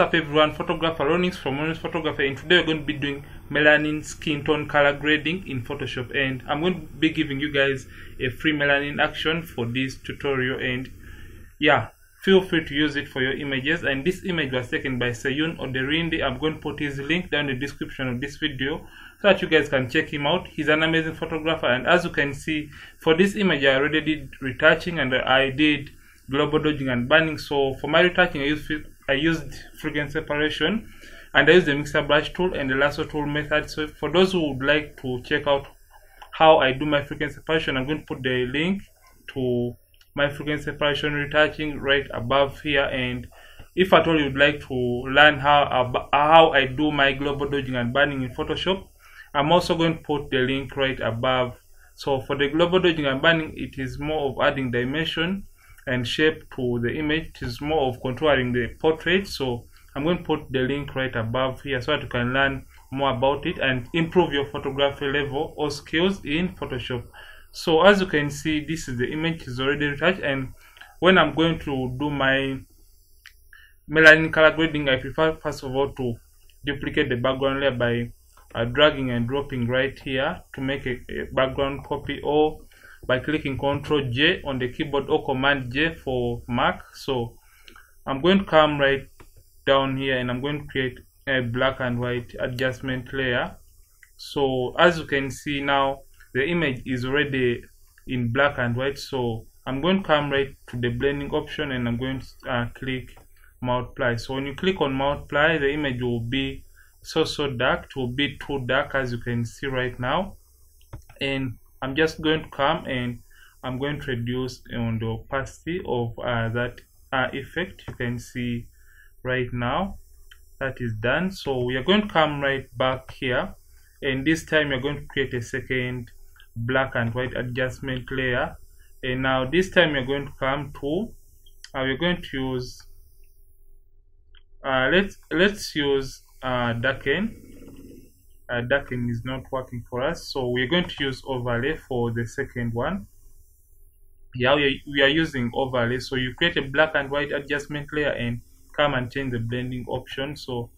up everyone photographer Ronnix from Ronnix Photography and today we're going to be doing melanin skin tone color grading in Photoshop. And I'm going to be giving you guys a free melanin action for this tutorial. And yeah feel free to use it for your images. And this image was taken by Seun Oderinde. I'm going to put his link down in the description of this video so that you guys can check him out. He's an amazing photographer. And as you can see for this image I already did retouching and I did global dodging and burning so for my retouching I used I used frequency separation and I used the mixer brush tool and the lasso tool method. So for those who would like to check out how I do my frequency separation, I'm going to put the link to my frequency separation retouching right above here. And if at all you'd like to learn how how I do my global dodging and burning in Photoshop, I'm also going to put the link right above. So for the global dodging and burning, it is more of adding dimension and shape to the image. Is more of controlling the portrait. So i'm going to put the link right above here so that you can learn more about it and improve your photography level or skills in photoshop. So as you can see this is the image is already retouched. And when i'm going to do my melanin color grading i prefer first of all to duplicate the background layer by uh, dragging and dropping right here to make a, a background copy or by clicking Ctrl J on the keyboard or Command J for Mac. So I'm going to come right down here and I'm going to create a black and white adjustment layer. So as you can see now, the image is already in black and white. So I'm going to come right to the blending option and I'm going to uh, click multiply. So when you click on multiply, the image will be so so dark. It will be too dark as you can see right now. And I'm just going to come and I'm going to reduce on the opacity of uh, that uh, effect you can see right now. That is done. So we are going to come right back here. And this time we're going to create a second black and white adjustment layer. And now this time we're going to come to uh, we're going to use uh, let's let's use uh, darken uh, darken is not working for us. So we're going to use overlay for the second one. Yeah we are, we are using overlay. So you create a black and white adjustment layer and come and change the blending option. So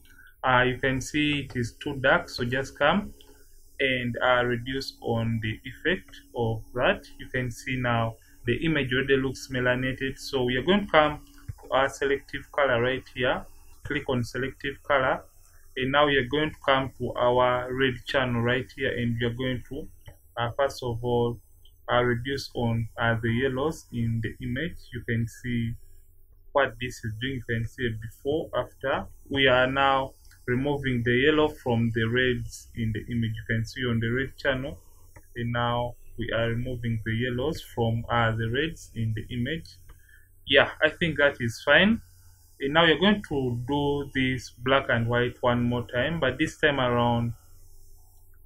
uh, you can see it is too dark. So just come and uh, reduce on the effect of that. You can see now the image already looks melanated. So we are going to come to our selective color right here. Click on selective color and now are going to come to our red channel right here and are going to uh, first of all uh, reduce on uh, the yellows in the image. You can see what this is doing. You can see before after. We are now removing the yellow from the reds in the image. You can see on the red channel. And now we are removing the yellows from uh, the reds in the image. Yeah i think that is fine and now you're going to do this black and white one more time but this time around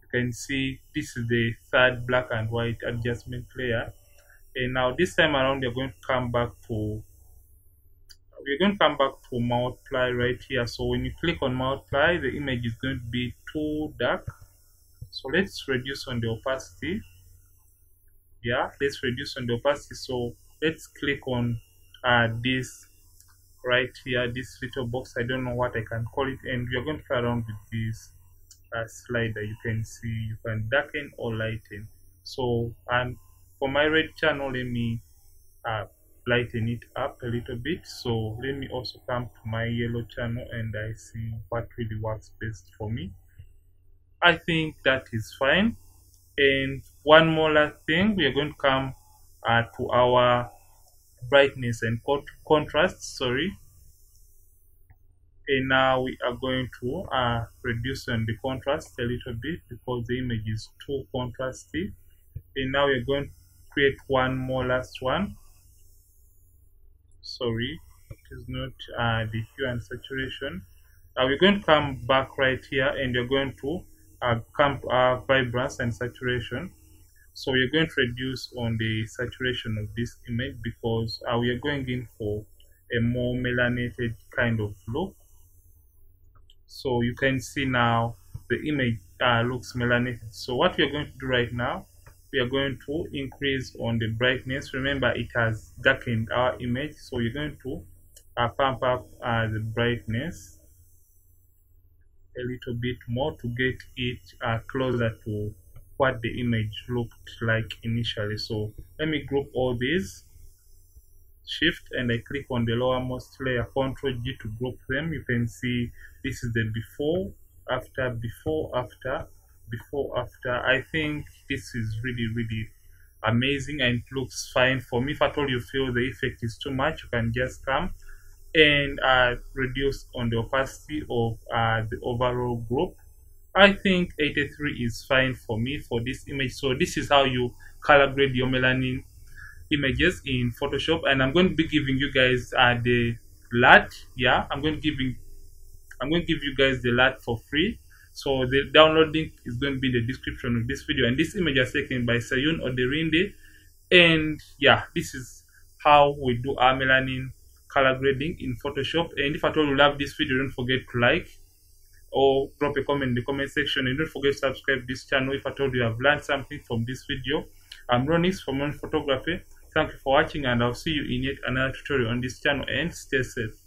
you can see this is the third black and white adjustment layer. And now this time around you're going to come back to we're going to come back to multiply right here. So when you click on multiply the image is going to be too dark. So let's reduce on the opacity. Yeah let's reduce on the opacity. So let's click on uh, this right here this little box i don't know what i can call it and we're going to play around with this uh, slider. You can see you can darken or lighten. So and for my red channel let me uh, lighten it up a little bit. So let me also come to my yellow channel and i see what really works best for me. I think that is fine. And one more last thing we are going to come uh, to our brightness and contrast sorry. And now we are going to uh, reduce the contrast a little bit because the image is too contrasty. And now we're going to create one more last one. Sorry it is not uh, the hue and saturation. Uh, we're going to come back right here and you're going to uh, come our vibrance and saturation so we're going to reduce on the saturation of this image because uh, we are going in for a more melanated kind of look. So you can see now the image uh, looks melanated. So what we are going to do right now we are going to increase on the brightness. Remember it has darkened our image. So you're going to uh, pump up uh, the brightness a little bit more to get it uh, closer to what the image looked like initially. So let me group all these. Shift and I click on the lowermost layer control G to group them. You can see this is the before after before after before after. I think this is really really amazing and looks fine for me. If at all you feel the effect is too much you can just come and uh, reduce on the opacity of uh, the overall group I think 83 is fine for me for this image. So this is how you color grade your melanin images in Photoshop. And I'm going to be giving you guys uh, the LUT yeah? I'm going to giving I'm going to give you guys the LUT for free. So the download link is going to be in the description of this video. And this image is taken by Seun Oderinde. And yeah this is how we do our melanin color grading in Photoshop. And if at all you love this video don't forget to like or drop a comment in the comment section. And don't forget to subscribe this channel if at all you have learned something from this video. I'm Ronnix from Ronnix Photography. Thank you for watching and I'll see you in yet another tutorial on this channel. And stay safe